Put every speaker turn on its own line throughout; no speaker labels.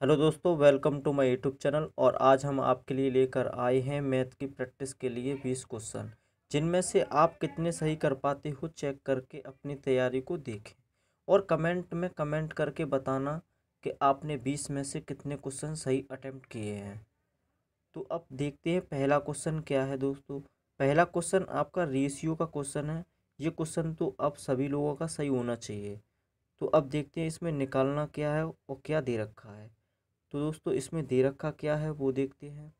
Hello दोस्तों, welcome to my YouTube channel. और आज हम आपके लिए लेकर आए हैं मैथ की प्रैक्टिस के लिए बीस क्वेश्चन, जिनमें से आप कितने सही कर पाते हो चेक करके अपनी तैयारी को देखें। और कमेंट में कमेंट करके बताना कि आपने बीस में से कितने क्वेश्चन सही अटेम्प्ट किए हैं। तो अब देखते हैं पहला क्वेश्चन क्या है दोस्तों। पहला क्वेश्चन आपका रेशियो का क्वेश्चन है। ये क्वेश्चन तो अब सभी लोगों का सही होना चाहिए। तो अब देखते हैं इसमें निकालना क्या है और क्या दे रखा है। तो दोस्तों, इसमें दे रखा क्या है वो देखते हैं।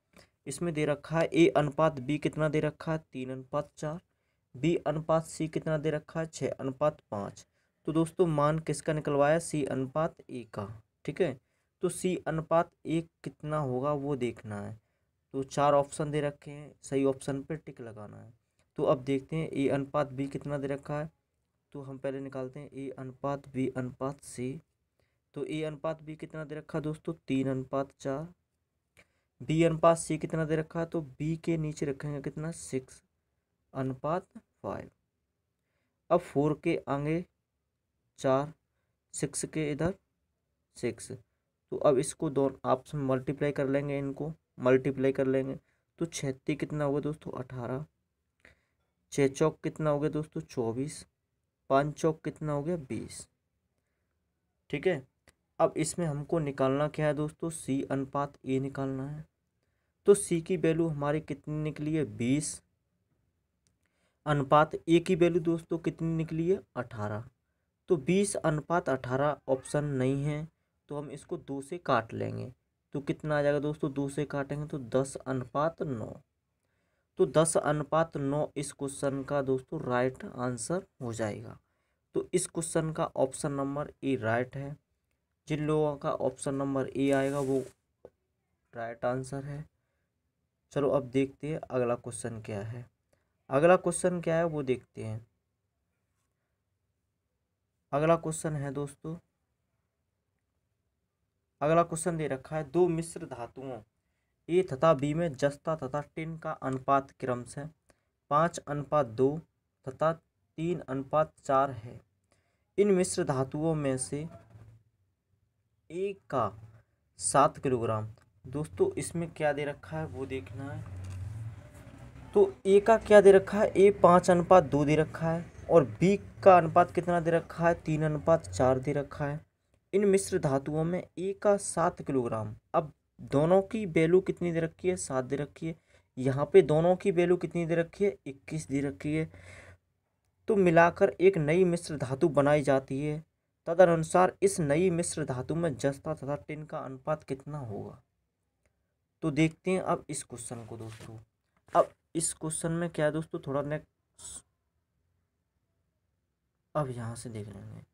इसमें दे रखा है ए अनुपात, बी कितना दे रखा है? तीन अनुपात चार। बी अनुपात, सी कितना दे रखा है? छः अनुपात पाँच। तो दोस्तों, मान किसका निकलवाया? सी अनुपात ए का, ठीक है? तो सी अनुपात एक कितना होगा वो देखना है। तो चार ऑप्शन दे रखे हैं, सही ऑप्शन पर टिक लगाना है। तो अब देखते हैं, ए अनुपात बी कितना दे रखा है? तो हम पहले निकालते हैं, ए अनुपात, बी अनुपात, सी। तो ए अनुपात बी कितना दे रखा दोस्तों? तीन अनुपात चार। बी अनुपात सी कितना दे रखा? तो बी के नीचे रखेंगे कितना? सिक्स। अनुपात फाइव। अब फोर के आगे चार, सिक्स के इधर सिक्स। तो अब इसको दोनों आपस में मल्टीप्लाई कर लेंगे इनको। मल्टीप्लाई कर लेंगे। तो छत्तीस कितना होगा दोस्तों? अठारह। छः चौक कितना हो गया दोस्तों? चौबीस। पाँच चौक कितना हो गया? बीस। ठीक है? अब इसमें हमको निकालना क्या है दोस्तों? सी अनुपात ए निकालना है। तो सी की वैल्यू हमारी कितनी निकली है? बीस। अनुपात ए की वैल्यू दोस्तों कितनी निकली है? अठारह। तो बीस अनुपात अठारह ऑप्शन नहीं है तो हम इसको दो से काट लेंगे। तो कितना आ जाएगा दोस्तों? दो से काटेंगे तो दस अनुपात नौ। तो दस अनुपात नौ इस क्वेश्चन का दोस्तों राइट आंसर हो जाएगा। तो इस क्वेश्चन का ऑप्शन नंबर ए राइट है। जिन लोगों का ऑप्शन नंबर ए आएगा, वो राइट आंसर है। चलो अब देखते हैं अगला क्वेश्चन क्या है। अगला क्वेश्चन क्या है, वो देखते हैं। अगला क्वेश्चन है दोस्तों। अगला क्वेश्चन दे रखा है, दो मिश्र धातुओं ए तथा बी में जस्ता तथा टिन का अनुपात क्रम से। पाँच अनुपात दो तथा तीन अनुपात चार है। इन मिश्र धातुओं में से एक का सात किलोग्राम। दोस्तों, इसमें क्या दे रखा है वो देखना है। तो ए का क्या दे रखा है? ए पाँच अनुपात दो दे रखा है और बी का अनुपात कितना दे रखा है? तीन अनुपात चार दे रखा है। इन मिश्र धातुओं में ए का सात किलोग्राम। अब दोनों की वैल्यू कितनी दे रखी है? सात दे रखी है। यहाँ पे दोनों की वैल्यू कितनी दे रखी है? इक्कीस दे रखी है। तो मिलाकर एक नई मिश्र धातु बनाई जाती है। तदनुसार इस नई मिश्र धातु में जस्ता तथा टिन का अनुपात कितना होगा? तो देखते हैं अब इस क्वेश्चन को दोस्तों। अब इस क्वेश्चन में क्या है दोस्तों? थोड़ा नेक्स्ट अब यहाँ से देख लेंगे।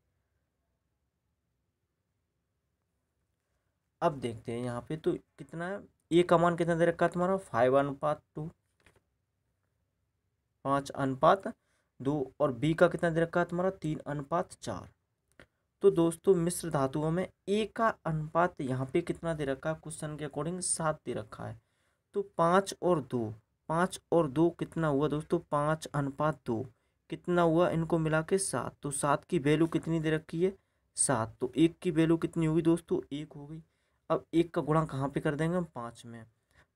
अब देखते हैं यहाँ पे तो कितना है? ए का मान कितना दे रखा है तुम्हारा? फाइव अनुपात टू पाँच अनुपात दो और बी का कितना दे रखा है तुम्हारा? तीन अनुपात चार। तो दोस्तों, मिश्र धातुओं में ए का अनुपात यहाँ पे कितना दे रखा है? क्वेश्चन के अकॉर्डिंग सात दे रखा है। तो पाँच और दो, पाँच और दो कितना हुआ दोस्तों? पाँच अनुपात दो, कितना हुआ? इनको मिला के सात। तो सात की वैल्यू कितनी दे रखी है? सात। तो एक की वैल्यू कितनी होगी दोस्तों? एक हो गई। अब एक का गुणा कहाँ पे कर देंगे हम? पाँच में।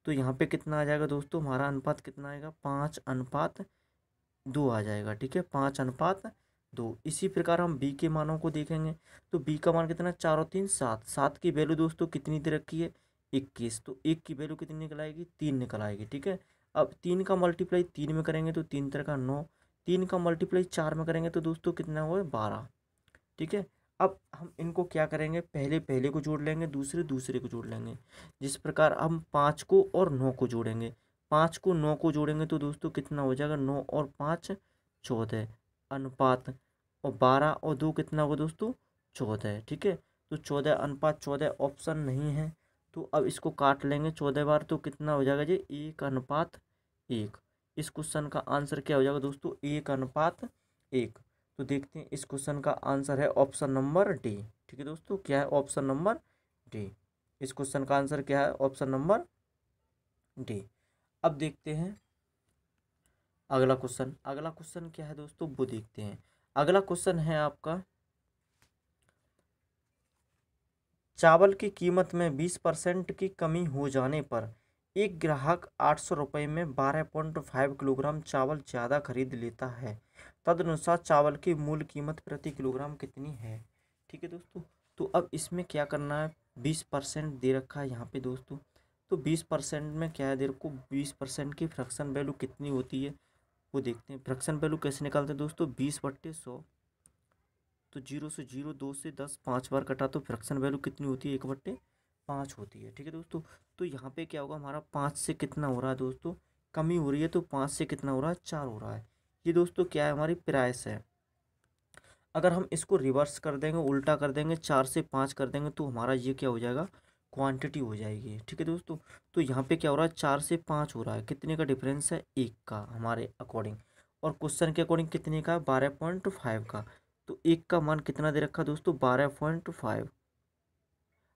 तो यहाँ पे कितना आ जाएगा दोस्तों? हमारा अनुपात कितना आएगा? पाँच अनुपात दो आ जाएगा, ठीक है? पाँच अनुपात दो इसी प्रकार हम बी के मानों को देखेंगे। तो बी का मान कितना? चार और तीन, सात। सात की वैल्यू दोस्तों कितनी दे रखी है? इक्कीस। तो एक की वैल्यू कितनी निकल आएगी? तीन निकल आएगी, ठीक है? अब तीन का मल्टीप्लाई तीन में करेंगे तो तीन तरह का नौ। तीन का मल्टीप्लाई चार में करेंगे तो दोस्तों कितना हुआ बारह। ठीक है? अब हम इनको क्या करेंगे? पहले पहले को जोड़ लेंगे, दूसरे दूसरे को जोड़ लेंगे। जिस प्रकार हम पाँच को और नौ को जोड़ेंगे। पाँच को नौ को जोड़ेंगे तो दोस्तों कितना हो जाएगा? नौ और पाँच, चौदह। अनुपात और बारह और दो कितना होगा दोस्तों? चौदह ठीक है? तो चौदह अनुपात चौदह ऑप्शन नहीं है तो अब इसको काट लेंगे। चौदह बार तो कितना हो जाएगा जी? एक अनुपात एक। इस क्वेश्चन का आंसर क्या हो जाएगा दोस्तों? एक अनुपात एक। तो देखते हैं इस क्वेश्चन का आंसर है ऑप्शन नंबर डी ठीक है दोस्तों? क्या है ऑप्शन नंबर डी इस क्वेश्चन का आंसर क्या है? ऑप्शन नंबर डी अब देखते हैं अगला क्वेश्चन अगला क्वेश्चन क्या है दोस्तों? वो देखते हैं। अगला क्वेश्चन है आपका, चावल की कीमत में बीस परसेंट की कमी हो जाने पर एक ग्राहक आठ सौ रुपये में बारह पॉइंट फाइव किलोग्राम चावल ज़्यादा खरीद लेता है। तदनुसार चावल की मूल कीमत प्रति किलोग्राम कितनी है? ठीक है दोस्तों तो अब इसमें क्या करना है? बीस परसेंट दे रखा है यहाँ पे दोस्तों। तो बीस परसेंट में क्या है? को बीस परसेंट की फ्रैक्शन वैल्यू कितनी होती है? वो देखते हैं। फ्रैक्शन वैल्यू कैसे निकालते हैं दोस्तों? बीस बट्टे सौ। तो ज़ीरो से ज़ीरो, दो से दस, पाँच बार कटा तो फ्रैक्शन वैल्यू कितनी होती है? एक बट्टे पाँच होती है, ठीक है दोस्तों? तो यहाँ पे क्या होगा? हमारा पाँच से कितना हो रहा है दोस्तों? कमी हो रही है तो पाँच से कितना हो रहा है? चार हो रहा है। ये दोस्तों क्या है? हमारी प्राइस है। अगर हम इसको रिवर्स कर देंगे, उल्टा कर देंगे, चार से पाँच कर देंगे तो हमारा ये क्या हो जाएगा? क्वांटिटी हो जाएगी। ठीक है दोस्तों? तो यहाँ पे क्या हो रहा है? चार से पाँच हो रहा है। कितने का डिफरेंस है? एक का, हमारे अकॉर्डिंग और क्वेश्चन के अकॉर्डिंग कितने का? बारह पॉइंट फाइव का। तो एक का मान कितना दे रखा दोस्तों? बारह पॉइंट फाइव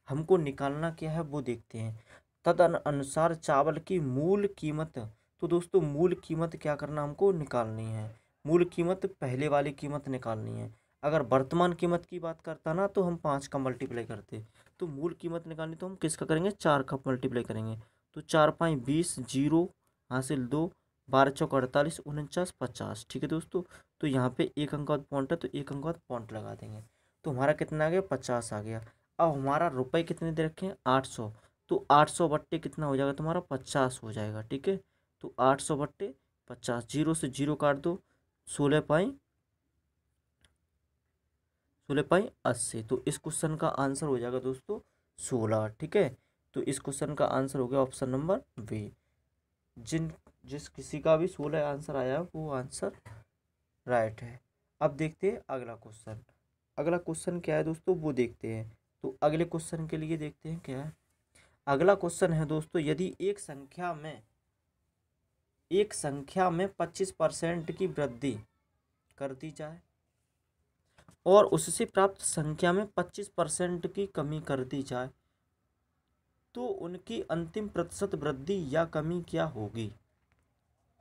हमको निकालना क्या है? वो देखते हैं। तद अनुसार चावल की मूल कीमत। तो दोस्तों, मूल कीमत क्या करना हमको? निकालनी है। मूल कीमत, पहले वाली कीमत निकालनी है। अगर वर्तमान कीमत की बात करता ना तो हम पाँच का मल्टीप्लाई करते। तो मूल कीमत निकालनी तो हम किसका करेंगे? चार का मल्टीप्लाई करेंगे। तो चार पाँच बीस, ज़ीरो, हासिल दो, बारह चौक अड़तालीस, उनचास, पचास। ठीक है दोस्तों? तो यहाँ पे एक अंक बाद पॉइंट है तो एक अंक बाद पॉइंट लगा देंगे। तो हमारा कितना आ गया? पचास आ गया। अब हमारा रुपये कितने दे रखे हैं? आठ सौ। तो आठ सौ बट्टे कितना हो जाएगा तुम्हारा? पचास हो जाएगा। ठीक है? तो आठ सौ बट्टे पचास। ज़ीरो से ज़ीरो काट दो, सोलह पाई सोलह पाई अस्सी। तो इस क्वेश्चन का आंसर हो जाएगा दोस्तों सोलह, ठीक है? तो इस क्वेश्चन का आंसर हो गया ऑप्शन नंबर बी जिन, जिस किसी का भी सोलह आंसर आया, वो आंसर राइट है। अब देखते हैं अगला क्वेश्चन अगला क्वेश्चन क्या है दोस्तों? वो देखते हैं। तो अगले क्वेश्चन के लिए देखते हैं क्या है? अगला क्वेश्चन है दोस्तों, यदि एक संख्या में, एक संख्या में पच्चीस परसेंट की वृद्धि कर दी जाए और उससे प्राप्त संख्या में पच्चीस परसेंट की कमी कर दी जाए तो उनकी अंतिम प्रतिशत वृद्धि या कमी क्या होगी?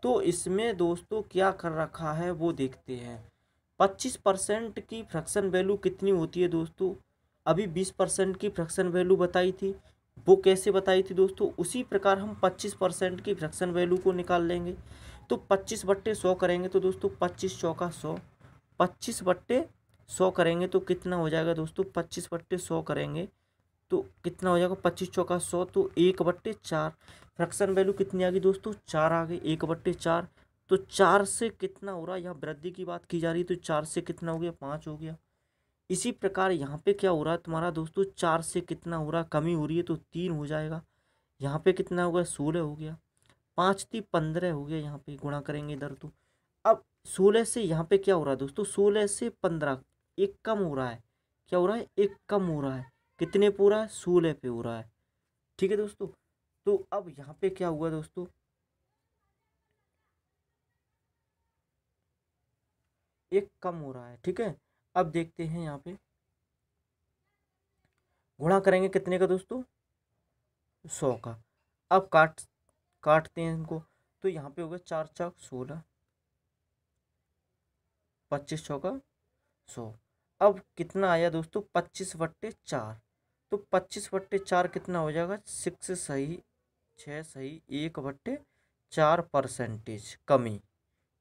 तो इसमें दोस्तों क्या कर रखा है वो देखते हैं। पच्चीस परसेंट की फ्रैक्शन वैल्यू कितनी होती है दोस्तों? अभी बीस परसेंट की फ्रैक्शन वैल्यू बताई थी। वो कैसे बताई थी दोस्तों? उसी प्रकार हम पच्चीस परसेंट की फ्रैक्शन वैल्यू को निकाल लेंगे। तो पच्चीस बट्टे सौ करेंगे तो दोस्तों पच्चीस चौका सौ। पच्चीस बट्टे सौ करेंगे तो कितना हो जाएगा दोस्तों? पच्चीस बट्टे सौ करेंगे। तो कितना हो जाएगा? पच्चीस चौका सौ तो एक बट्टे चार। फ्रैक्शन वैल्यू कितनी आ गई दोस्तों? चार आ गई, एक बट्टे चार। तो चार से कितना हो रहा है? यहाँ वृद्धि की बात की जा रही है तो चार से कितना हो गया? पाँच हो गया। इसी प्रकार यहाँ पे क्या हो रहा है तुम्हारा दोस्तों? चार से कितना हो रहा कमी हो रही है तो तीन हो जाएगा। यहाँ पे कितना हो गया? सोलह हो गया। पाँच थी पंद्रह हो गया यहाँ पे, गुणा करेंगे इधर तो। अब सोलह से यहाँ पे क्या हो रहा है दोस्तों? सोलह से पंद्रह। एक कम हो रहा है। क्या हो रहा है? एक कम हो रहा है। कितने पे हो रहा है सोलह पे हो रहा है। ठीक है दोस्तों? तो अब यहाँ पे क्या हुआ दोस्तों? एक कम हो रहा है। ठीक है? अब देखते हैं यहाँ पे। गुणा करेंगे कितने का दोस्तों? सौ का। अब काट, काटते हैं इनको। तो यहाँ पे हो गया चार चौक सोलह। पच्चीस चौका सौ। अब कितना आया दोस्तों? पच्चीस बट्टे चार। तो पच्चीस बट्टे चार कितना हो जाएगा? सिक्स सही छः सही, एक बट्टे चार परसेंटेज कमी।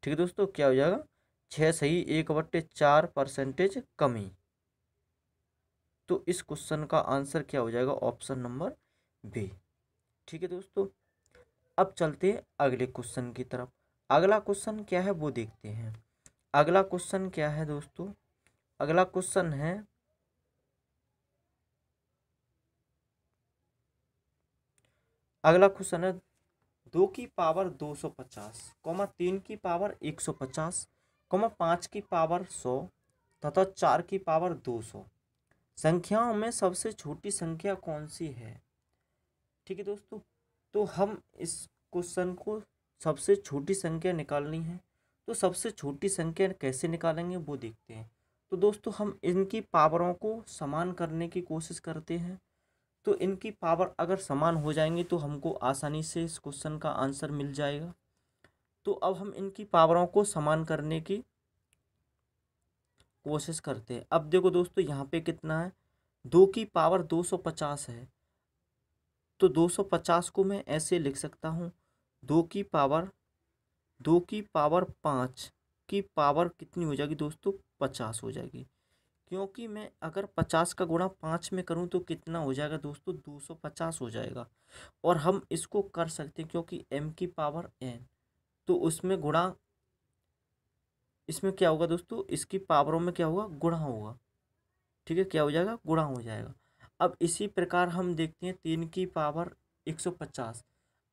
ठीक है दोस्तों, क्या हो जाएगा? छः सही, एक बट्टे चार परसेंटेज कमी। तो इस क्वेश्चन का आंसर क्या हो जाएगा? Option number B. ठीक है दोस्तों, अब चलते हैं अगले क्वेश्चन की तरफ़। अगला क्वेश्चन क्या है वो देखते हैं। अगला क्वेश्चन क्या है दोस्तों? अगला क्वेश्चन है। अगला क्वेश्चन है, दो की पावर दो सौ पचास, कौमा तीन की पावर एक सौ पचास, कौमा पाँच की पावर सौ, तथा चार की पावर दो सौ। संख्याओं में सबसे छोटी संख्या कौन सी है? ठीक है दोस्तों तो हम इस क्वेश्चन को सबसे छोटी संख्या निकालनी है। तो सबसे छोटी संख्या कैसे निकालेंगे वो देखते हैं। तो दोस्तों, हम इनकी पावरों को समान करने की कोशिश करते हैं। तो इनकी पावर अगर समान हो जाएँगी तो हमको आसानी से इस क्वेश्चन का आंसर मिल जाएगा। तो अब हम इनकी पावरों को समान करने की कोशिश करते हैं। अब देखो दोस्तों, यहाँ पे कितना है? दो की पावर दो सौ पचास है। तो दो सौ पचास को मैं ऐसे लिख सकता हूँ। दो की पावर, दो की पावर पाँच की पावर कितनी हो जाएगी दोस्तों? पचास हो जाएगी। क्योंकि मैं अगर पचास का गुणा पाँच में करूँ तो कितना हो जाएगा दोस्तों? दो सौ पचास हो जाएगा। और हम इसको कर सकते हैं क्योंकि एम की पावर एन तो उसमें गुणा, इसमें क्या होगा दोस्तों? इसकी पावरों में क्या होगा? गुणा होगा। ठीक है? क्या हो जाएगा? गुणा हो जाएगा। अब इसी प्रकार हम देखते हैं तीन की पावर एक सौ पचास।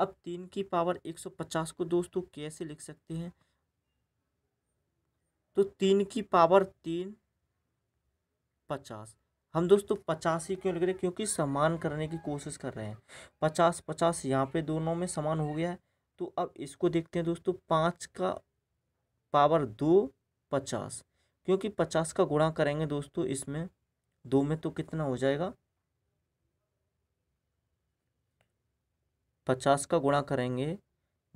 अब तीन की पावर एक सौ पचास को दोस्तों कैसे लिख सकते हैं? तो तीन की पावर तीन, पचास। हम दोस्तों पचास ही क्यों लिख रहे हैं क्योंकि समान करने की कोशिश कर रहे हैं। पचास पचास यहाँ पे दोनों में समान हो गया है। तो अब इसको देखते हैं दोस्तों, पाँच का पावर दो, पचास। क्योंकि पचास का गुणा करेंगे दोस्तों इसमें, दो में तो कितना हो जाएगा? पचास का गुणा करेंगे,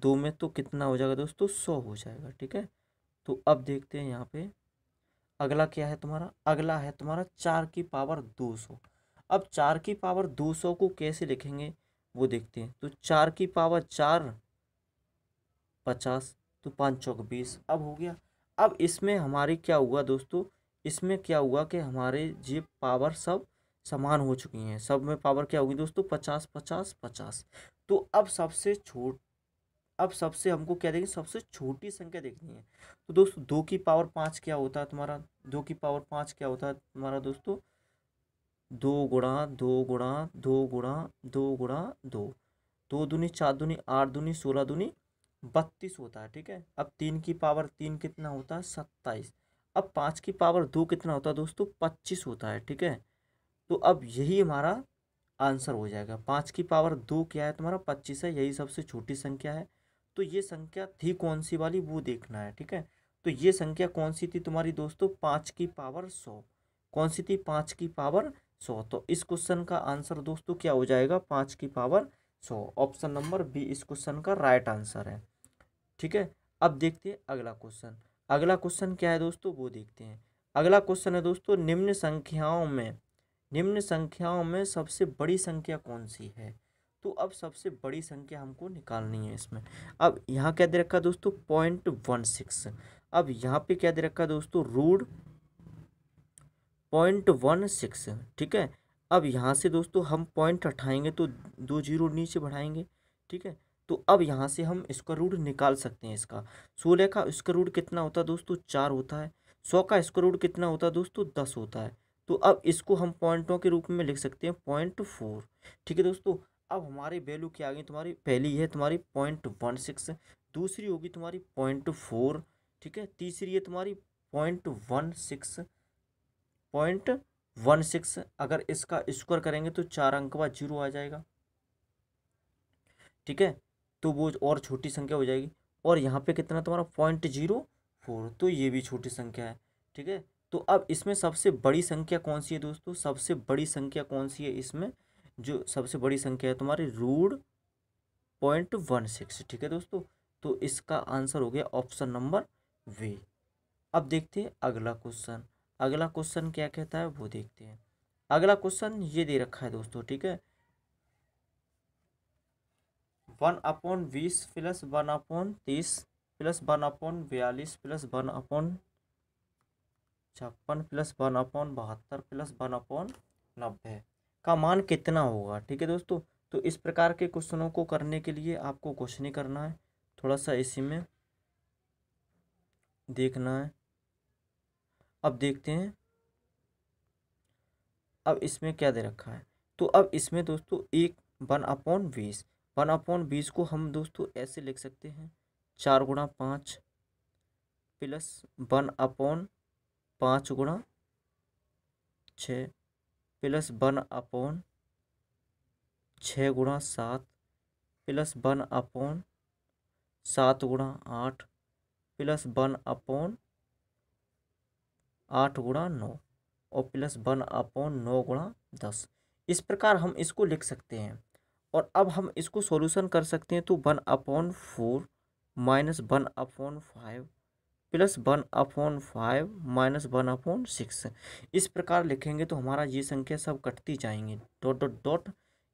दो में तो कितना हो जाएगा दोस्तों? सौ हो जाएगा, ठीक है? तो अब देखते हैं यहाँ पे। अगला क्या है तुम्हारा? अगला है तुम्हारा चार की पावर दो सौ। अब चार की पावर दो सौ को कैसे लिखेंगे? वो देखते हैं। तो चार की पावर चार, पचास तो पाँच चौक बीस। अब हो गया। अब इसमें हमारी क्या हुआ दोस्तों? इसमें क्या हुआ कि हमारे ये पावर सब समान हो चुकी हैं। सब में पावर क्या होगी दोस्तों? पचास पचास पचास। तो अब सबसे छोट अब सबसे हमको क्या देखेंगे सबसे छोटी संख्या देखनी है। तो दोस्तों, दो की पावर पाँच क्या होता है तुम्हारा? दो की पावर पाँच क्या होता है तुम्हारा दोस्तों? दो गुणा दो गुणा दो गुणा दो गुणा, दो। दो दूनी, चार दूनी, आठ दूनी, सोलह दूनी, बत्तीस होता है, ठीक है? अब तीन की पावर तीन कितना होता है? सत्ताईस। अब पाँच की पावर दो कितना होता है दोस्तों? पच्चीस होता है, ठीक है? तो अब यही हमारा आंसर हो जाएगा। पाँच की पावर दो क्या है तुम्हारा? पच्चीस है, यही सबसे छोटी संख्या है। तो ये संख्या थी कौन सी वाली? वो देखना है, ठीक है? तो ये संख्या कौन सी थी तुम्हारी दोस्तों? पाँच की पावर सौ। कौन सी थी? पाँच की पावर सौ। तो इस क्वेश्चन का आंसर दोस्तों क्या हो जाएगा? पाँच की पावर सौ। ऑप्शन नंबर बी इस क्वेश्चन का राइट आंसर है, ठीक है? अब देखते हैं अगला क्वेश्चन। अगला क्वेश्चन क्या है दोस्तों? वो देखते हैं। अगला क्वेश्चन है दोस्तों, निम्न संख्याओं में, निम्न संख्याओं में सबसे बड़ी संख्या कौन सी है? तो अब सबसे बड़ी संख्या हमको निकालनी है इसमें। अब यहाँ क्या दे रखा दोस्तों? पॉइंट वन सिक्स अब यहाँ पे क्या दे रखा दोस्तों? रूड पॉइंट वन सिक्स ठीक है? अब यहाँ से दोस्तों हम पॉइंट हटाएँगे तो दो ज़ीरो नीचे बढ़ाएँगे, ठीक है? तो अब यहाँ से हम इसका रूट निकाल सकते हैं इसका। सोलह का इसका रूट कितना होता है दोस्तों? चार होता है। सौ का इसका रूट कितना होता है दोस्तों? दस होता है। तो अब इसको हम पॉइंटों के रूप में लिख सकते हैं पॉइंट फोर ठीक है दोस्तों? अब हमारी वैल्यू क्या आ गई? तुम्हारी पहली है तुम्हारी पॉइंट वन सिक्स दूसरी होगी तुम्हारी पॉइंट फोर ठीक है? तीसरी है तुम्हारी point one six point one six अगर इसका स्क्वायर करेंगे तो चार अंक बाद ज़ीरो आ जाएगा, ठीक है? तो वो और छोटी संख्या हो जाएगी। और यहाँ पे कितना तुम्हारा? पॉइंट ज़ीरो फोर तो ये भी छोटी संख्या है, ठीक है? तो अब इसमें सबसे बड़ी संख्या कौन सी है दोस्तों? सबसे बड़ी संख्या कौन सी है इसमें? जो सबसे बड़ी संख्या है तुम्हारी रूड पॉइंट वन सिक्स ठीक है दोस्तों? तो इसका आंसर हो गया ऑप्शन नंबर वे अब देखते हैं अगला क्वेश्चन अगला क्वेश्चन क्या कहता है? वो देखते हैं। अगला क्वेश्चन ये दे रखा है दोस्तों, ठीक है? वन अपॉन बीस प्लस वन अपॉन तीस प्लस वन अपॉन बयालीस प्लस वन अपॉन छप्पन प्लस वन अपॉन बहत्तर प्लस वन अपॉन नब्बे। का मान कितना होगा? ठीक है दोस्तों तो इस प्रकार के क्वेश्चनों को करने के लिए आपको कुछ नहीं करना है। थोड़ा सा इसी में देखना है। अब देखते हैं। अब इसमें क्या दे रखा है? तो अब इसमें दोस्तों, एक वन अपॉन बीस। वन अपॉन बीस को हम दोस्तों ऐसे लिख सकते हैं। चार गुणा पाँच प्लस वन अपॉन पाँच गुणा छ। प्लस वन अपॉन छः गुणा सात, प्लस वन अपॉन सात गुणा आठ, प्लस वन अपॉन आठ गुणा नौ और प्लस वन अपॉन नौ गुणा दस। इस प्रकार हम इसको लिख सकते हैं। और अब हम इसको सॉल्यूशन कर सकते हैं तो one upon four minus one upon five plus one upon five minus one upon six. इस प्रकार लिखेंगे तो हमारा ये संख्या सब कटती जाएँगी। डॉट डॉट डॉट,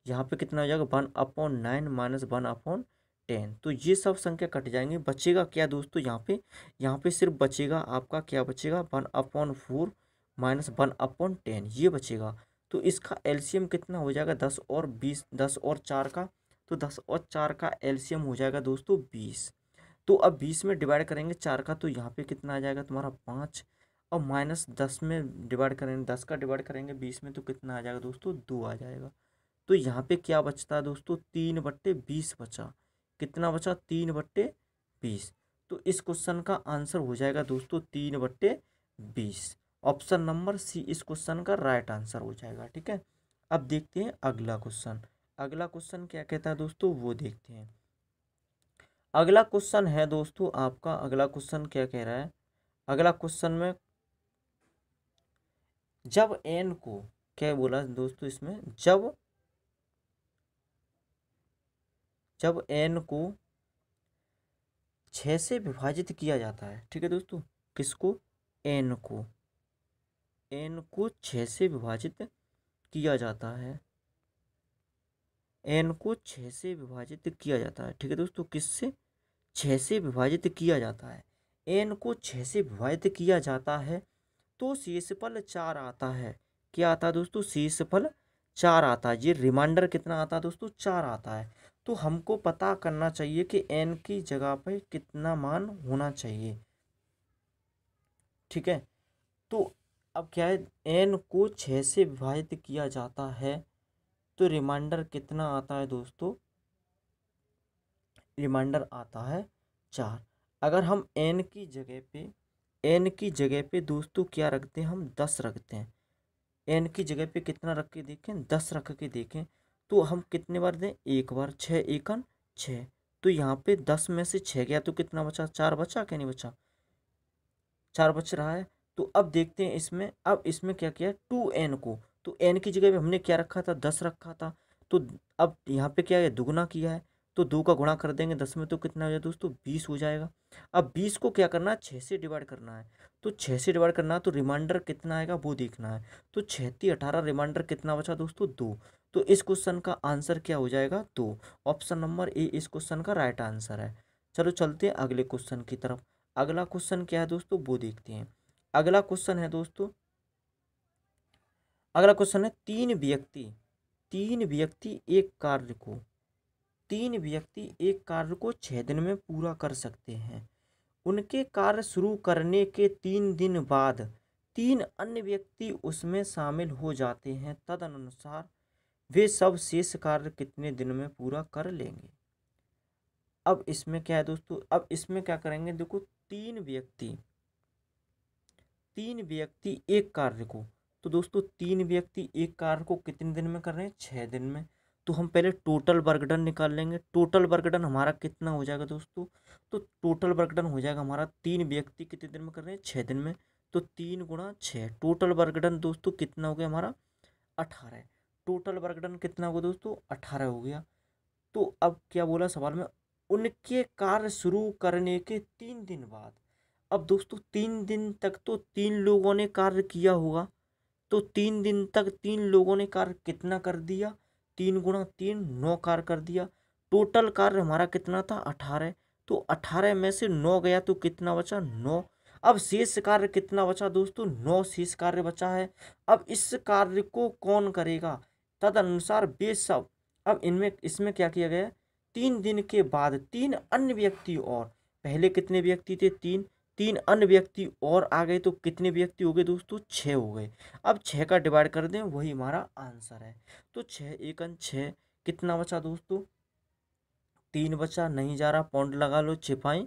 यहाँ पे कितना हो जाएगा? One upon nine minus one upon ten. तो ये सब संख्या कट जाएँगे। बचेगा क्या दोस्तों यहाँ पे? यहाँ पे सिर्फ़ बचेगा। आपका क्या बचेगा? One upon four minus one upon ten. ये बचेगा। तो इसका एलसीएम कितना हो जाएगा? दस और बीस, दस और चार का। तो दस और चार का एलसीएम हो जाएगा दोस्तों बीस। तो अब बीस में डिवाइड करेंगे चार का तो यहाँ पे कितना आ जाएगा तुम्हारा पाँच? और माइनस दस में डिवाइड करेंगे, दस का डिवाइड करेंगे बीस में तो कितना आ जाएगा दोस्तों? दो आ जाएगा। तो यहाँ पे क्या बचता है दोस्तों? तीन बट्टे बीस बचा। कितना बचा? तीन बट्टे बीस। तो इस क्वेश्चन का आंसर हो जाएगा दोस्तों, तीन बट्टे बीस। ऑप्शन नंबर सी इस क्वेश्चन का राइट आंसर हो जाएगा, ठीक है? अब देखते हैं अगला क्वेश्चन अगला क्वेश्चन क्या कहता है दोस्तों? वो देखते हैं। अगला क्वेश्चन है दोस्तों आपका, अगला क्वेश्चन क्या कह रहा है? अगला क्वेश्चन में जब एन को, क्या बोला दोस्तों इसमें? जब जब एन को छ से विभाजित किया जाता है, ठीक है दोस्तों? किसको? एन को। एन को छ से विभाजित किया जाता है। एन को छः से विभाजित किया जाता है। ठीक है दोस्तों, किससे? छः से विभाजित किया जाता है। एन को छः से विभाजित किया जाता है तो शेषफल चार आता है। क्या आता है दोस्तों? शेषफल चार आता है। ये रिमाइंडर कितना आता है दोस्तों? चार आता है। तो हमको पता करना चाहिए कि एन की जगह पर कितना मान होना चाहिए। ठीक है? तो अब क्या है? एन को छः से विभाजित किया जाता है। तो रिमाइंडर कितना आता है दोस्तों? रिमाइंडर आता है चार। अगर हम एन की जगह पे एन की जगह पे दोस्तों क्या रखते हैं? हम दस रखते हैं। एन की जगह पे कितना रख के देखें? दस रख के देखें तो हम कितने बार दें? एक बार। छः एकन छः। तो यहाँ पे दस में से छः गया तो कितना बचा? चार बचा क्या नहीं बचा? चार बच रहा है। तो अब देखते हैं इसमें, अब इसमें क्या किया? टू एन को। तो एन की जगह पे हमने क्या रखा था? दस रखा था। तो अब यहाँ पे क्या है? दुगुना किया है। तो दो का गुणा कर देंगे। दस में तो कितना हो जाएगा दोस्तों? बीस हो जाएगा। अब बीस को क्या करना है? छः से डिवाइड करना है। तो छः से डिवाइड करना है तो रिमाइंडर कितना आएगा? वो देखना है। तो छत्ती अठारह रिमाइंडर कितना बचा दोस्तों? दो। तो इस क्वेश्चन का आंसर क्या हो जाएगा? दो। ऑप्शन नंबर ए इस क्वेश्चन का राइट आंसर है। चलो चलते हैं अगले क्वेश्चन की तरफ़। अगला क्वेश्चन क्या है दोस्तों? वो देखते हैं। अगला क्वेश्चन है दोस्तों अगला क्वेश्चन है, तीन व्यक्ति तीन व्यक्ति एक कार्य को, तीन व्यक्ति एक कार्य को छः दिन में पूरा कर सकते हैं। उनके कार्य शुरू करने के तीन दिन बाद तीन अन्य व्यक्ति उसमें शामिल हो जाते हैं। तदनुसार वे सब शेष कार्य कितने दिन में पूरा कर लेंगे? अब इसमें क्या है दोस्तों? अब इसमें क्या करेंगे? देखो, तीन व्यक्ति तीन व्यक्ति एक कार्य को तो दोस्तों, तीन व्यक्ति एक कार्य को कितने दिन में कर रहे हैं? छः दिन में। तो हम पहले टोटल वर्कडन निकाल लेंगे। टोटल वर्कडन हमारा कितना हो जाएगा दोस्तों? तो टोटल वर्कडन हो जाएगा हमारा तीन व्यक्ति कितने दिन में कर रहे हैं? छः दिन में। तो तीन गुणा छः टोटल वर्कडन दोस्तों कितना हो गया हमारा? अठारह टोटल वर्कडन कितना होगा दोस्तों? अठारह हो गया। तो अब क्या बोला सवाल में? उनके कार्य शुरू करने के तीन दिन बाद। अब दोस्तों, तीन दिन तक तो तीन लोगों ने कार्य किया होगा। तो तीन दिन तक तीन लोगों ने कार्य कितना कर दिया? तीन गुणा तीन, नौ कार्य कर दिया। टोटल कार्य हमारा कितना था? अठारह। तो अठारह में से नौ गया तो कितना बचा? नौ। अब शेष कार्य कितना बचा दोस्तों? नौ शेष कार्य बचा है। अब इस कार्य को कौन करेगा? तदनुसार वे सब अब इनमें, इसमें क्या किया गया? तीन दिन के बाद तीन अन्य व्यक्ति और। पहले कितने व्यक्ति थे? तीन। तीन अन्य व्यक्ति और आ गए तो कितने व्यक्ति हो गए दोस्तों? छः हो गए। अब छः का डिवाइड कर दें, वही हमारा आंसर है। तो छः एक अन छः कितना बचा दोस्तों? तीन बचा, नहीं जा रहा पॉइंट लगा लो छिपाई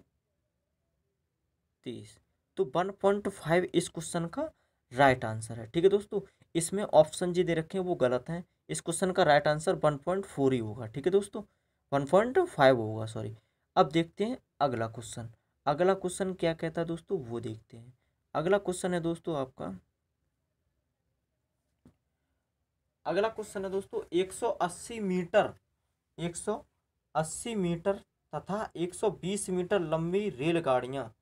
तीस। तो वन पॉइंट फाइव इस क्वेश्चन का राइट आंसर है। ठीक है दोस्तों? इसमें ऑप्शन जी दे रखे हैं, वो गलत हैं। इस क्वेश्चन का right answer one point four ही होगा। ठीक है दोस्तों? वन पॉइंट फाइव होगा सॉरी अब देखते हैं अगला क्वेश्चन अगला क्वेश्चन क्या कहता है दोस्तों? वो देखते हैं। अगला क्वेश्चन है दोस्तों आपका। अगला क्वेश्चन है दोस्तों 180 मीटर 180 मीटर तथा 120 मीटर लंबी रेलगाड़ियाँ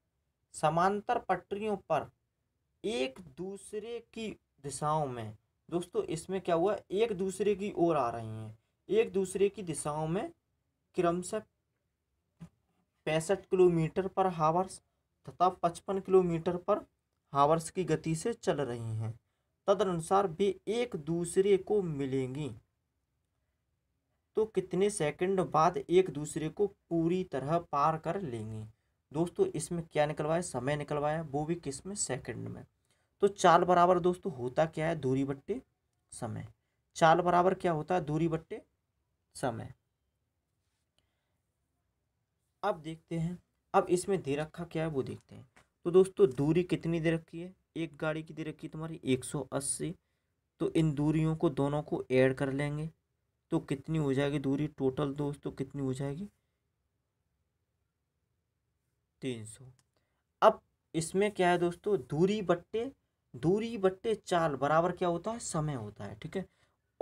समांतर पटरियों पर एक दूसरे की दिशाओं में, दोस्तों इसमें क्या हुआ? एक दूसरे की ओर आ रही हैं। एक दूसरे की दिशाओं में क्रमशः पैंसठ किलोमीटर पर हावर्स तथा पचपन किलोमीटर पर हावर्स की गति से चल रही हैं। तदनुसार वे एक दूसरे को मिलेंगी। तो कितने सेकंड बाद एक दूसरे को पूरी तरह पार कर लेंगी? दोस्तों, इसमें क्या निकलवाया? समय निकलवाया, वो भी किसमें सेकंड में। तो चाल बराबर दोस्तों होता क्या है? दूरी बट्टे समय। चाल बराबर क्या होता है? दूरी बट्टे समय। अब देखते हैं, अब इसमें दे रखा क्या है वो देखते हैं। तो दोस्तों, दूरी कितनी दे रखी है? एक गाड़ी की दे रखी है तुम्हारी एक सौ अस्सी। तो इन दूरियों को, दोनों को ऐड कर लेंगे। तो कितनी हो जाएगी दूरी? टोटल दोस्तों, कितनी हो जाएगी? तीन सौ। अब इसमें क्या है दोस्तों? दूरी बट्टे दूरी बट्टे चाल बराबर क्या होता है? समय होता है, ठीक है?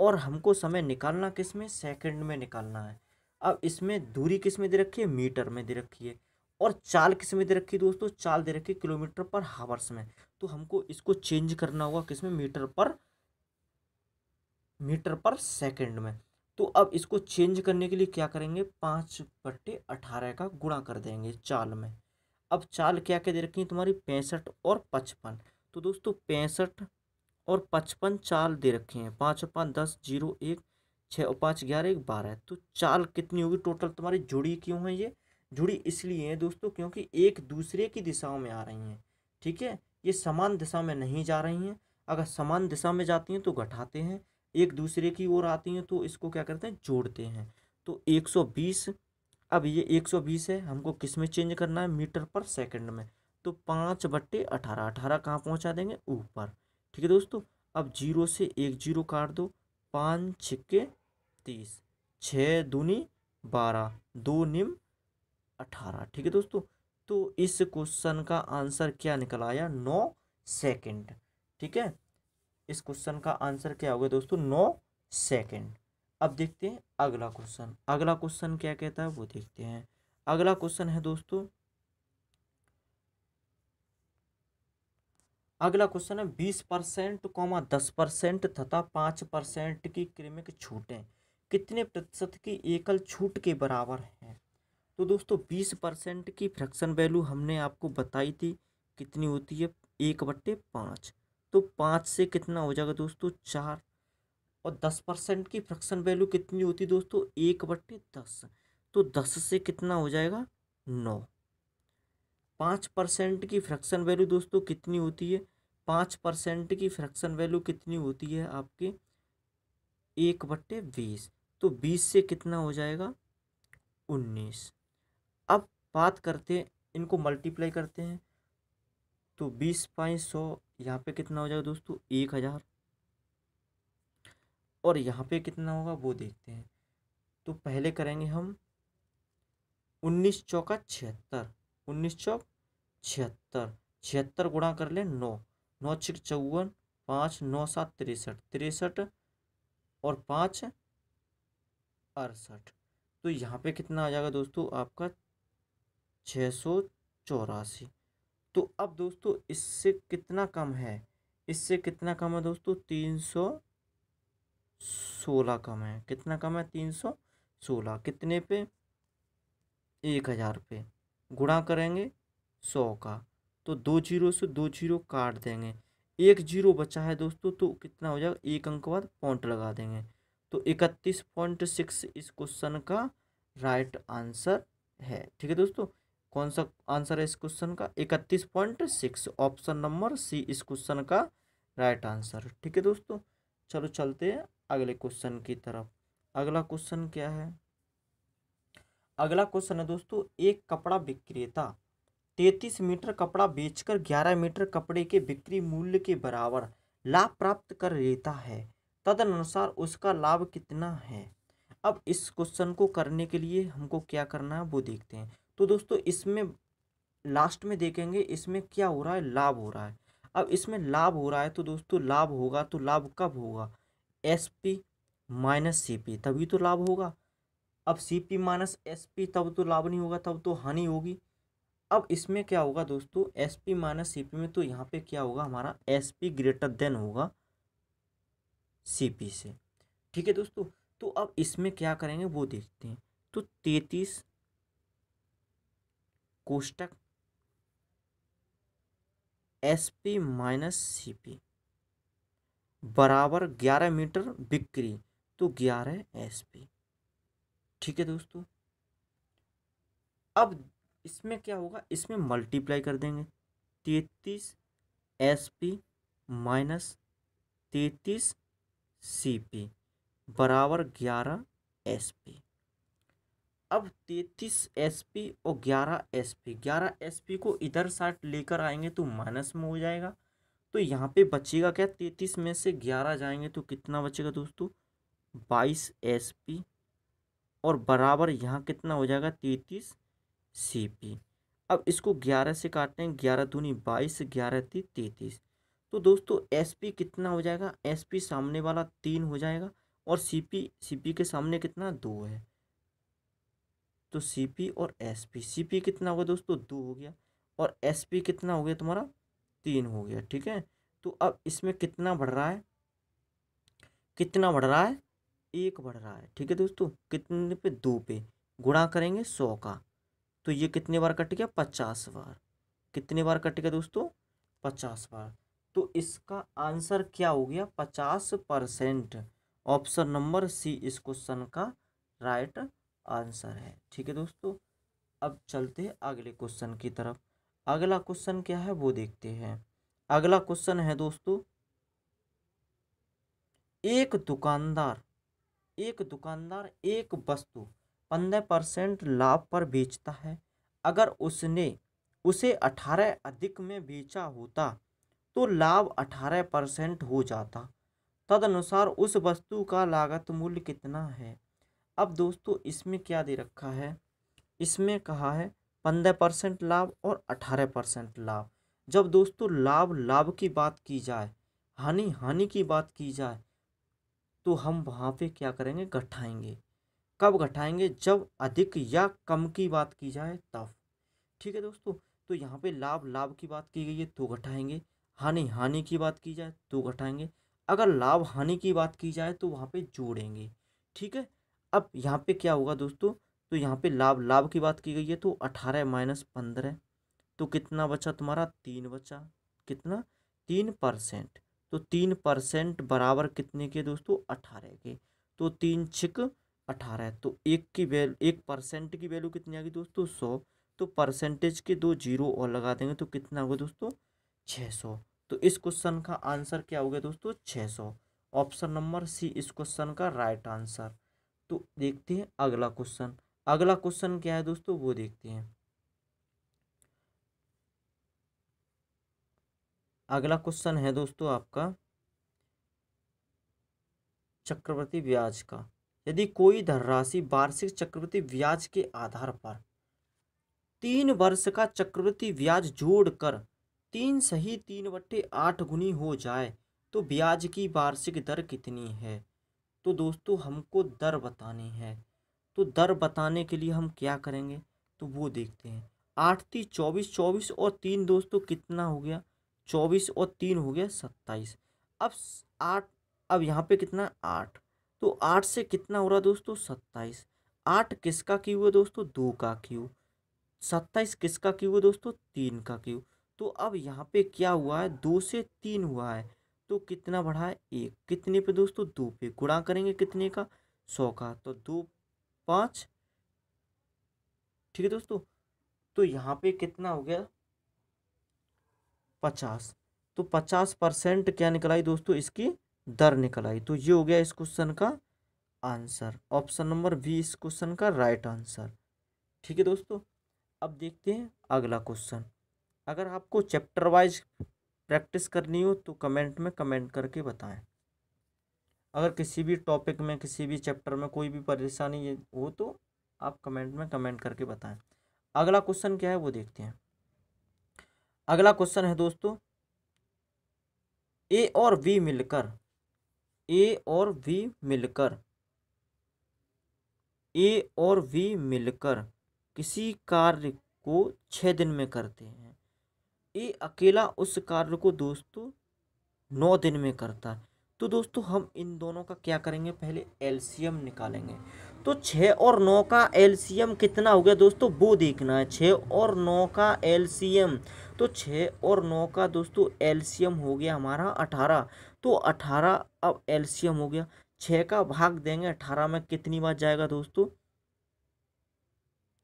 और हमको समय निकालना किसमें सेकंड में निकालना है। अब इसमें दूरी किसमें दे रखी है? मीटर में दे रखी है। और चाल किसमें दे रखी है दोस्तों? चाल दे रखी है किलोमीटर पर हावर्स में। तो हमको इसको चेंज करना होगा किसमें? मीटर पर मीटर पर सेकंड में। तो अब इसको चेंज करने के लिए क्या करेंगे? पाँच बट्टे अठारह का गुणा कर देंगे चाल में। अब चाल क्या क्या दे रखी है तुम्हारी? पैंसठ और पचपन। तो दोस्तों, पैंसठ और पचपन चाल दे रखे हैं। पाँच पाँच दस ज़ीरो एक छः और पाँच ग्यारह, एक बारह तो चाल कितनी होगी? टोटल तुम्हारी जुड़ी क्यों है ये? जुड़ी इसलिए है दोस्तों क्योंकि एक दूसरे की दिशाओं में आ रही हैं, ठीक है? ये समान दिशा में नहीं जा रही हैं। अगर समान दिशा में जाती हैं तो घटाते हैं, एक दूसरे की ओर आती हैं तो इसको क्या करते हैं? जोड़ते हैं। तो 120 अब ये 120 है, हमको किसमें चेंज करना है? मीटर पर सेकंड में। तो पाँच बट्टे अठारह अठारह कहाँ पहुँचा देंगे? ऊपर, ठीक है दोस्तों? अब ज़ीरो से एक ज़ीरो काट दो, पाँच छिक्के तीस। छः दूनी बारह, दो निम अठारह। ठीक है दोस्तों? तो इस क्वेश्चन का आंसर क्या निकल आया? नौ सेकंड। ठीक है? इस क्वेश्चन का आंसर क्या होगा दोस्तों? नौ सेकंड। अब देखते हैं अगला क्वेश्चन। अगला क्वेश्चन क्या कहता है? वो देखते हैं। अगला क्वेश्चन है दोस्तों। अगला क्वेश्चन है, बीस परसेंट, कॉमा दस परसेंट तथा पाँच परसेंट की क्रमिक छूटें। कितने प्रतिशत की एकल छूट के बराबर है? तो दोस्तों, बीस परसेंट की फ्रैक्शन वैल्यू हमने आपको बताई थी, कितनी होती है? एक बट्टे पाँच। तो पाँच से कितना हो जाएगा दोस्तों? चार। और दस परसेंट की फ्रैक्शन वैल्यू कितनी होती है दोस्तों? एक बट्टे दस। तो दस से कितना हो जाएगा? नौ। पाँच परसेंट की फ्रैक्शन वैल्यू दोस्तों कितनी होती है? पाँच परसेंट की फ्रैक्शन वैल्यू कितनी होती है आपके? एक बट्टे बीस। तो बीस से कितना हो जाएगा? उन्नीस। अब बात करते हैं, इनको मल्टीप्लाई करते हैं तो बीस पाँच सौ यहाँ पे कितना हो जाएगा दोस्तों? एक हज़ार। और यहाँ पे कितना होगा? वो देखते हैं। तो पहले करेंगे हम उन्नीस चौका छिहत्तर। उन्नीस चौक छिहत्तर। छिहत्तर गुणा कर ले नौ। नौ छिक चौवन, पाँच, नौ सात, तिरसठ। तिरसठ और पाँच अड़सठ। तो यहाँ पे कितना आ जाएगा दोस्तों? आपका छः सौ चौरासी। तो अब दोस्तों, इससे कितना कम है? इससे कितना कम है दोस्तों? तीन सौ सोलह कम है। कितना कम है? तीन सौ सोलह। कितने पे? एक हज़ार पे। गुणा करेंगे सौ का। तो दो ज़ीरो से दो ज़ीरो काट देंगे। एक ज़ीरो बचा है दोस्तों तो कितना हो जाएगा? एक अंक बाद पॉइंट लगा देंगे। तो इकतीस पॉइंट सिक्स इस क्वेश्चन का राइट आंसर है। ठीक है दोस्तों, कौन सा आंसर है इस क्वेश्चन का? इकतीस point six, option number C इस क्वेश्चन का राइट आंसर। ठीक है दोस्तों, चलो चलते हैं अगले क्वेश्चन की तरफ़। अगला क्वेश्चन क्या है? अगला क्वेश्चन है दोस्तों, एक कपड़ा विक्रेता तैतीस मीटर कपड़ा बेचकर ग्यारह मीटर कपड़े के बिक्री मूल्य के बराबर लाभ प्राप्त कर लेता है। तदनुसार उसका लाभ कितना है? अब इस क्वेश्चन को करने के लिए हमको क्या करना है, वो देखते हैं। तो दोस्तों, इसमें लास्ट में देखेंगे, इसमें क्या हो रहा है? लाभ हो रहा है। अब इसमें लाभ हो रहा है तो दोस्तों, लाभ होगा तो लाभ कब होगा? S P minus C P तभी तो लाभ होगा। अब C P minus S P तब तो लाभ नहीं होगा, तब तो हानि होगी। अब इसमें क्या होगा दोस्तों? S P minus C P में तो यहाँ पे क्या होगा? हमारा एस पी ग्रेटर देन होगा। सी पी से। ठीक है दोस्तों तो अब इसमें क्या करेंगे वो देखते हैं। तो तैतीस कोष्टक S P minus C P बराबर ग्यारह मीटर बिक्री तो ग्यारह एस पी ठीक है दोस्तों, अब इसमें क्या होगा, इसमें मल्टीप्लाई कर देंगे। तैतीस एस पी माइनस तैतीस सी पी बराबर ग्यारह एस पी अब तैतीस एस पी और ग्यारह एस पी ग्यारह एस पी को इधर साइड लेकर आएँगे तो माइनस में हो जाएगा। तो यहाँ पे बचेगा क्या? तैतीस में से ग्यारह जाएँगे तो कितना बचेगा दोस्तों? बाईस एस पी और बराबर यहाँ कितना हो जाएगा? तैतीस सी पी अब इसको ग्यारह से काटते हैं। ग्यारह दूनी बाईस, ग्यारह ती तैतीस। तो दोस्तों एस पी कितना हो जाएगा? एस पी सामने वाला तीन हो जाएगा और सी पी सी पी के सामने कितना? दो है। तो सी पी और एस पी सी पी कितना होगा दोस्तों? दो हो गया और एस पी कितना हो गया तुम्हारा? तीन हो गया, ठीक है? तो अब इसमें कितना बढ़ रहा है? कितना बढ़ रहा है? एक बढ़ रहा है, ठीक है दोस्तों? कितने पे? दो पे। गुणा करेंगे सौ का। तो ये कितने बार कट गया? पचास बार। कितने बार कट गया दोस्तों? पचास बार। तो इसका आंसर क्या हो गया? पचास परसेंट। ऑप्शन नंबर सी इस क्वेश्चन का राइट आंसर है। ठीक है दोस्तों, अब चलते हैं अगले क्वेश्चन की तरफ़। अगला क्वेश्चन क्या है वो देखते हैं। अगला क्वेश्चन है दोस्तों, एक दुकानदार एक दुकानदार एक वस्तु पंद्रह परसेंट लाभ पर बेचता है। अगर उसने उसे अठारह अधिक में बेचा होता तो लाभ अठारह परसेंट हो जाता। तदनुसार उस वस्तु का लागत मूल्य कितना है? अब दोस्तों, इसमें क्या दे रखा है? इसमें कहा है, पंद्रह परसेंट लाभ और अठारह परसेंट लाभ। जब दोस्तों लाभ लाभ की बात की जाए, हानि हानि की बात की जाए तो हम वहाँ पे क्या करेंगे? घटाएँगे। कब घटाएँगे? जब अधिक या कम की बात की जाए, तब। ठीक है दोस्तों तो यहाँ पे लाभ लाभ की बात की गई है तो घटाएँगे। हानि हानि की बात की जाए तो घटाएँगे अगर लाभ, हानि की बात की जाए तो वहाँ पे जोड़ेंगे। ठीक है? अब यहाँ पे क्या होगा दोस्तों? तो यहाँ पे लाभ लाभ की बात की गई है तो अठारह माइनस पंद्रह तो कितना बचा तुम्हारा? तीन बचा। कितना? तीन परसेंट। तो तीन परसेंट बराबर कितने के दोस्तों? अठारह के। तो तीन छिक अठारह तो एक की वैल्यू, एक परसेंट की वैल्यू कितनी आ गई दोस्तों? सौ। तो परसेंटेज के दो ज़ीरो और लगा देंगे तो कितना होगा दोस्तों? छः सौ। तो इस क्वेश्चन का आंसर क्या हो गया दोस्तों? छः सौ। ऑप्शन नंबर सी इस क्वेश्चन का राइट आंसर तो देखते हैं अगला क्वेश्चन अगला क्वेश्चन क्या है दोस्तों? वो देखते हैं। अगला क्वेश्चन है दोस्तों आपका चक्रवर्ती ब्याज का। यदि कोई धनराशि वार्षिक चक्रवर्ती ब्याज के आधार पर तीन वर्ष का चक्रवर्ती ब्याज जोड़कर तीन सही तीन बट्टे आठ गुनी हो जाए तो ब्याज की वार्षिक दर कितनी है? तो दोस्तों, हमको दर बतानी है। तो दर बताने के लिए हम क्या करेंगे? तो वो देखते हैं। आठ ती चौबीस चौबीस और तीन दोस्तों, कितना हो गया? चौबीस और तीन हो गया सत्ताईस। अब आठ, अब यहाँ पे कितना? आठ। तो आठ से कितना हो रहा दोस्तों? सत्ताईस। आठ किसका क्यू है दोस्तों? दो का क्यू? सत्ताईस किसका क्यू है दोस्तों? तीन का क्यू? तो अब यहाँ पे क्या हुआ है? दो से तीन हुआ है। तो कितना बढ़ा है? एक। कितने पे दोस्तों? दो पे। गुणा करेंगे कितने का? सौ का। तो दो, पाँच। ठीक है दोस्तों? तो यहाँ पे कितना हो गया? पचास। तो पचास परसेंट क्या निकल आई दोस्तों? इसकी दर निकल आई। तो ये हो गया इस क्वेश्चन का आंसर। ऑप्शन नंबर बी इस क्वेश्चन का राइट आंसर। ठीक है दोस्तों? अब देखते हैं अगला क्वेश्चन। अगर आपको चैप्टर वाइज प्रैक्टिस करनी हो तो कमेंट में कमेंट करके बताएँ। अगर किसी भी टॉपिक में, किसी भी चैप्टर में कोई भी परेशानी हो तो आप कमेंट में कमेंट करके बताएँ। अगला क्वेश्चन क्या है, वो देखते हैं। अगला क्वेश्चन है दोस्तों ए और वी मिलकर ए और वी मिलकर ए और वी मिलकर किसी कार्य को छः दिन में करते हैं। ए अकेला उस कार्य को दोस्तों नौ दिन में करता है। तो दोस्तों हम इन दोनों का क्या करेंगे? पहले एलसीएम निकालेंगे। तो छः और नौ का एलसीएम कितना हो गया दोस्तों? वो देखना है। छः और नौ का एलसीएम। तो छः और नौ का दोस्तों एलसीएम हो गया हमारा अठारह। तो अठारह अब एलसीएम हो गया। छः का भाग देंगे। अठारह में कितनी बार जाएगा दोस्तों?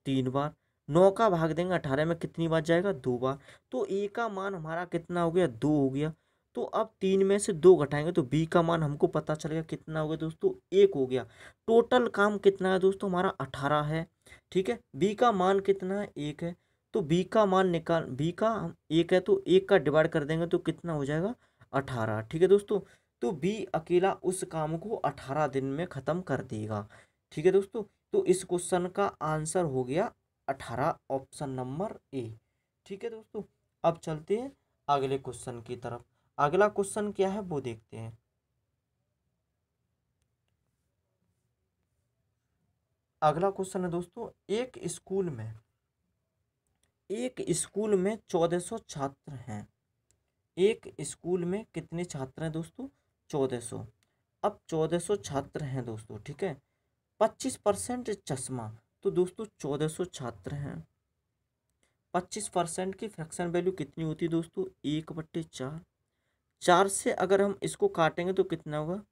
तीन बार। नौ का भाग देंगे, अठारह में कितनी बार जाएगा? दो बार। तो ए का मान हमारा कितना हो गया? दो हो गया। तो अब तीन में से दो घटाएँगे तो बी का मान हमको पता चलेगा कितना हो गया दोस्तों? एक हो गया। टोटल काम कितना है दोस्तों? हमारा अठारह है। ठीक है? बी का मान कितना है? एक है। तो बी का मान निकाल, बी का एक है तो एक का डिवाइड कर देंगे तो कितना हो जाएगा? अठारह। ठीक है दोस्तों? तो बी अकेला उस काम को अठारह दिन में ख़त्म कर देगा। ठीक है दोस्तों? तो इस क्वेश्चन का आंसर हो गया अठारह ऑप्शन नंबर ए ठीक है दोस्तों, अब चलते हैं अगले क्वेश्चन की तरफ़। अगला क्वेश्चन क्या है वो देखते हैं। अगला क्वेश्चन है दोस्तों, एक स्कूल में, एक स्कूल में चौदह सौ छात्र हैं। एक स्कूल में कितने छात्र हैं दोस्तों? चौदह सौ। अब चौदह सौ छात्र हैं दोस्तों, ठीक है? पच्चीस परसेंट चश्मा। तो दोस्तों चौदह सौ छात्र हैं। पच्चीस परसेंट की फ्रैक्शन वैल्यू कितनी होती है दोस्तों? एक बट्टे चार। चार से अगर हम इसको काटेंगे तो कितना होगा?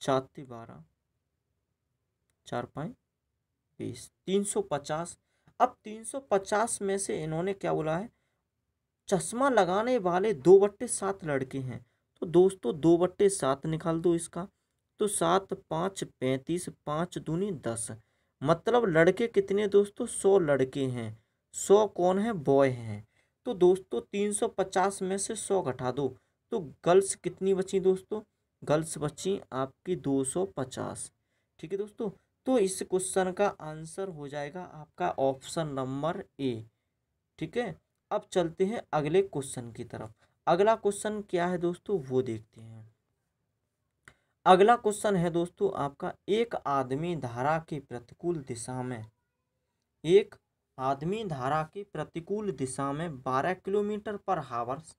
चार ती बारह। चार पाँच बीस। तीन सौ पचास। अब तीन सौ पचास में से इन्होंने क्या बोला है? चश्मा लगाने वाले दो बट्टे सात लड़के हैं। तो दोस्तों दो बट्टे सात निकाल दो इसका। तो सात पाँच पैंतीस पाँच दूनी दस। मतलब लड़के कितने दोस्तों? सौ लड़के हैं। सौ कौन है? बॉय हैं। तो दोस्तों तीन सौ पचास में से सौ घटा दो। तो गर्ल्स कितनी बची दोस्तों? गर्ल्स बची आपकी दो सौ पचास। ठीक है दोस्तों? तो इस क्वेश्चन का आंसर हो जाएगा आपका ऑप्शन नंबर ए। ठीक है? अब चलते हैं अगले क्वेश्चन की तरफ़। अगला क्वेश्चन क्या है दोस्तों? वो देखते हैं। अगला क्वेश्चन है दोस्तों आपका, एक आदमी धारा के प्रतिकूल दिशा में, एक आदमी धारा की प्रतिकूल दिशा में 12 किलोमीटर पर हावर्स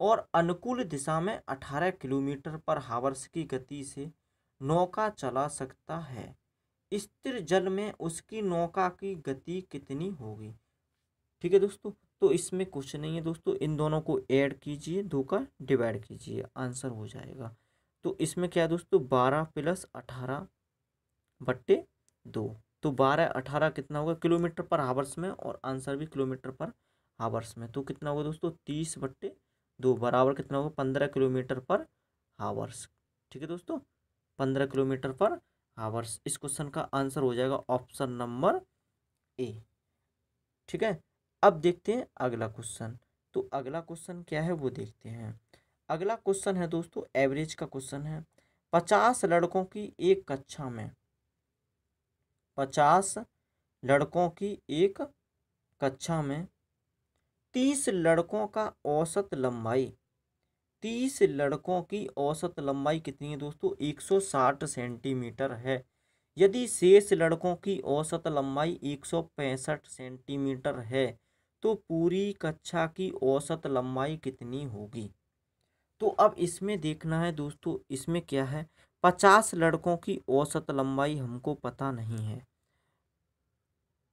और अनुकूल दिशा में 18 किलोमीटर पर हावर्स की गति से नौका चला सकता है। स्थिर जल में उसकी नौका की गति कितनी होगी? ठीक है दोस्तों तो इसमें कुछ नहीं है दोस्तों, इन दोनों को ऐड कीजिए, दो का डिवाइड कीजिए आंसर हो जाएगा। तो इसमें क्या है दोस्तों? बारह प्लस अठारह बट्टे दो। तो बारह अठारह कितना होगा? किलोमीटर पर हावर्स में और आंसर भी किलोमीटर पर हावर्स में। तो कितना होगा दोस्तों? तीस बट्टे दो। बराबर कितना होगा? पंद्रह किलोमीटर पर हावर्स। ठीक है दोस्तों? पंद्रह किलोमीटर पर हावर्स। इस क्वेश्चन का आंसर हो जाएगा ऑप्शन नंबर ए। ठीक है? अब देखते हैं अगला क्वेश्चन। तो अगला क्वेश्चन क्या है? वो देखते हैं। अगला क्वेश्चन है दोस्तों, एवरेज का क्वेश्चन है। पचास लड़कों की एक कक्षा में, पचास लड़कों की एक कक्षा में तीस लड़कों का औसत लंबाई, तीस लड़कों की औसत लंबाई कितनी है दोस्तों? एक सौ साठ सेंटीमीटर है। यदि शेष लड़कों की औसत लंबाई एक सौ पैंसठ सेंटीमीटर है तो पूरी कक्षा की औसत लंबाई कितनी होगी? तो अब इसमें देखना है दोस्तों, इसमें क्या है? पचास लड़कों की औसत लंबाई हमको पता नहीं है।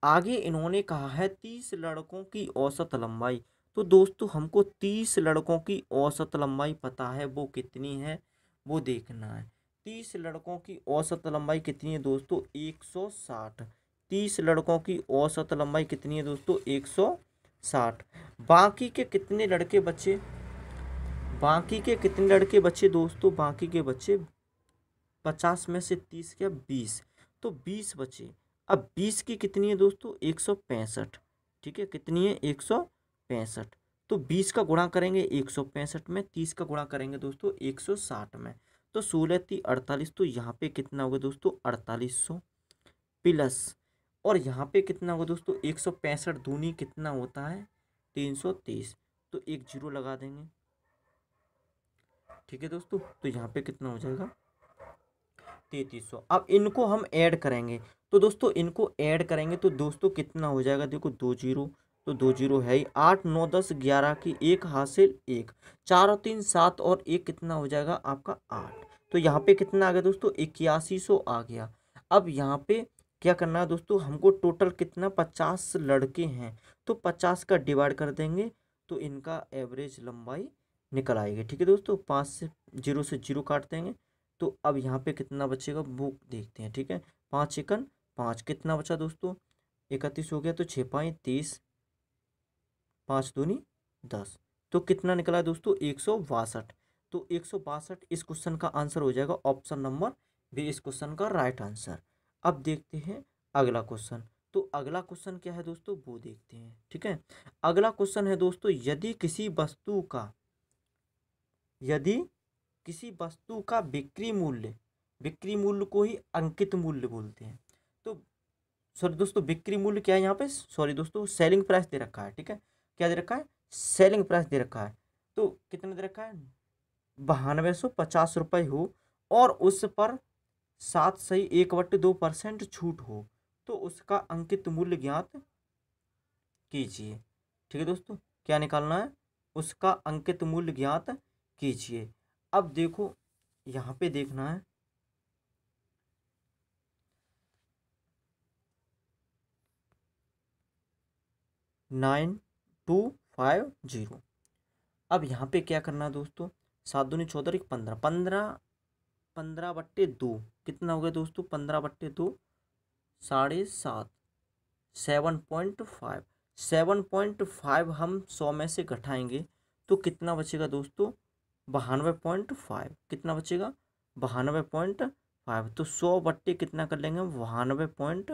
आगे इन्होंने कहा है तीस लड़कों की औसत लंबाई। तो दोस्तों, हमको तीस लड़कों की औसत लंबाई पता है, वो कितनी है? वो देखना है। तीस लड़कों की औसत लंबाई कितनी है दोस्तों? एक सौ साठ। तीस लड़कों की औसत लंबाई कितनी है दोस्तों? एक सौ साठ। बाकी के कितने लड़के बच्चे बाकी के कितने लड़के बच्चे दोस्तों? बाकी के बच्चे पचास में से तीस क्या? बीस। तो बीस बचे। अब बीस की कितनी है दोस्तों? एक सौ पैंसठ। ठीक है? कितनी है? एक सौ पैंसठ। तो बीस का गुणा करेंगे एक सौ पैंसठ में, तीस का गुणा करेंगे दोस्तों एक सौ साठ में। तो सोलह ती अड़तालीस तो यहाँ पे कितना होगा दोस्तों? अड़तालीस सौ प्लस। और यहाँ पे कितना होगा दोस्तों? एक सौ पैंसठ दूनी कितना होता है? तीन सौ तीस। तो एक ज़ीरो लगा देंगे। ठीक है दोस्तों तो यहाँ पे कितना हो जाएगा? तैतीस सौ। अब इनको हम ऐड करेंगे। तो दोस्तों, इनको ऐड करेंगे तो दोस्तों कितना हो जाएगा? देखो, दो ज़ीरो तो दो ज़ीरो है ही। आठ, नौ, दस, ग्यारह की एक हासिल एक। चार और तीन, सात और एक कितना हो जाएगा? आपका आठ। तो यहाँ पे कितना आ गया दोस्तों? इक्यासी सौ आ गया। अब यहाँ पे क्या करना है दोस्तों? हमको टोटल कितना? पचास लड़के हैं। तो पचास का डिवाइड कर देंगे तो इनका एवरेज लंबाई निकल आएगी। ठीक है दोस्तों, पाँच से ज़ीरो से ज़ीरो काट देंगे। तो अब यहाँ पे कितना बचेगा? वो देखते हैं, ठीक है? पाँच चिकन पाँच कितना बचा दोस्तों? इकतीस हो गया तो छः पाँच, तीस, पाँच दूनी, दस। तो कितना निकला है दोस्तों? एक सौ बासठ। तो एक सौ बासठ इस क्वेश्चन का आंसर हो जाएगा ऑप्शन नंबर बी, इस क्वेश्चन का राइट आंसर। अब देखते हैं अगला क्वेश्चन। तो अगला क्वेश्चन क्या है दोस्तों? वो देखते हैं, ठीक है? अगला क्वेश्चन है दोस्तों, यदि किसी वस्तु का यदि किसी वस्तु का बिक्री मूल्य बिक्री मूल्य को ही अंकित मूल्य बोलते हैं तो सॉरी दोस्तों, बिक्री मूल्य क्या है यहाँ पे? सॉरी दोस्तों, सेलिंग प्राइस दे रखा है, ठीक है? क्या दे रखा है? सेलिंग प्राइस दे रखा है। तो कितना दे रखा है? बहानवे सौ पचास रुपये हो, और उस पर सात सही एक बट्टे दो परसेंट छूट हो तो उसका अंकित मूल्य ज्ञात कीजिए। ठीक है दोस्तों, क्या निकालना है? उसका अंकित मूल्य ज्ञात कीजिए। अब देखो, यहाँ पे देखना है। Nine, two, five, zero. अब यहाँ पे क्या करना है दोस्तों? सात दूनी चौदह एक पंद्रह। पंद्रह पंद्रह बट्टे दो। कितना हो गया दोस्तों? पंद्रह बट्टे दो, साढ़े सात। Seven point five. Seven point five हम सौ में से घटाएँगे। तो कितना बचेगा दोस्तों? बहानवे पॉइंट फाइव। कितना बचेगा? बहानवे पॉइंट फाइव। तो सौ बट्टे कितना कर लेंगे बहानवे पॉइंट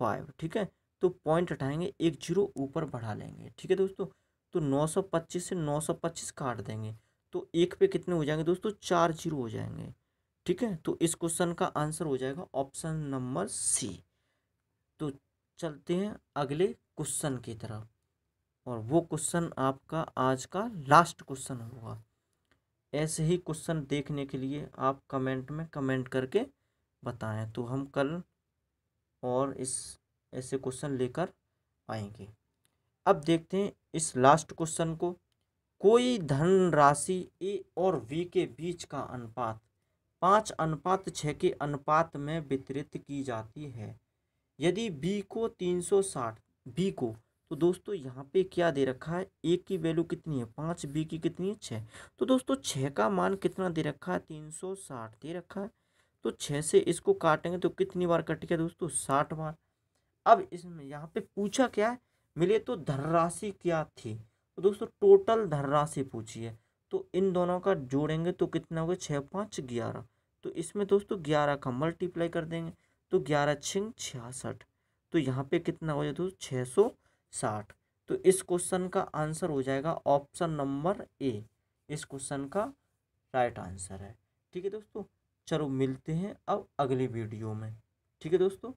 फाइव। ठीक है? तो पॉइंट हटाएँगे, एक ज़ीरो ऊपर बढ़ा लेंगे। ठीक है दोस्तों? तो नौ सौ पच्चीस से नौ सौ पच्चीस काट देंगे। तो एक पे कितने हो जाएँगे दोस्तों? चार ज़ीरो हो जाएँगे। ठीक है? तो इस क्वेश्चन का आंसर हो जाएगा ऑप्शन नंबर सी। तो चलते हैं अगले क्वेश्चन की तरफ़। और वो क्वेश्चन आपका आज का लास्ट क्वेश्चन होगा। ऐसे ही क्वेश्चन देखने के लिए आप कमेंट में कमेंट करके बताएँ। तो हम कल और इस, ऐसे क्वेश्चन लेकर आएँगे। अब देखते हैं इस लास्ट क्वेश्चन को। कोई धन राशि ए और वी के बीच का अनुपात? पाँच अनुपात छः के अनुपात में वितरित की जाती है। यदि बी को तीन सौ साठ, बी को तो दोस्तों यहाँ पे क्या दे रखा है? ए की वैल्यू कितनी है? पाँच बी की कितनी है? छः। तो दोस्तों छः का मान कितना दे रखा है? तीन सौ साठ दे रखा है। तो छः से इसको काटेंगे तो कितनी बार कट गया दोस्तों? साठ बार। अब इसमें यहाँ पे पूछा क्या है? मिले तो धनराशि क्या थी? तो दोस्तों टोटल धनराशि पूछी है तो इन दोनों का जोड़ेंगे तो कितना होगा? छः, पाँच, ग्यारह। तो इसमें दोस्तों ग्यारह का मल्टीप्लाई कर देंगे तो ग्यारह, छिंग, छियासठ। तो यहाँ पे कितना हो जाए दोस्तों? छः सौ साठ। तो इस क्वेश्चन का आंसर हो जाएगा ऑप्शन नंबर ए इस क्वेश्चन का राइट आंसर है। ठीक है दोस्तों, चलो मिलते हैं अब अगली वीडियो में। ठीक है दोस्तों?